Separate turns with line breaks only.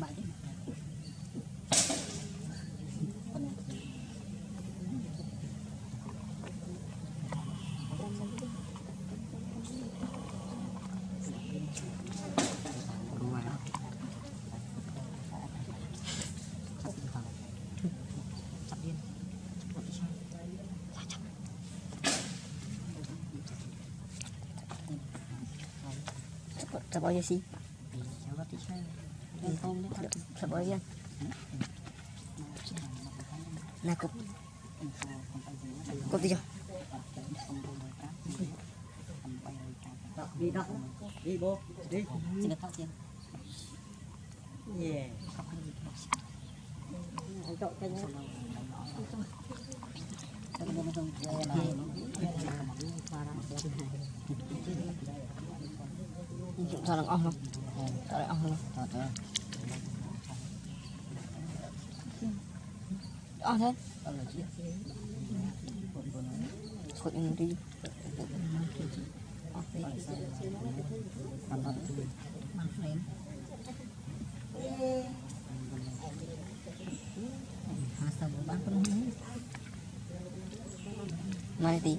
Bye. Saboya sih. Saboya. Nakop. Kop đi cho.
đi đó đi bố đi
Xin được tóc tiền.
yeah
Anh cậu canh sarang ah loh sarang ah loh ah thế khuất in đi Mari.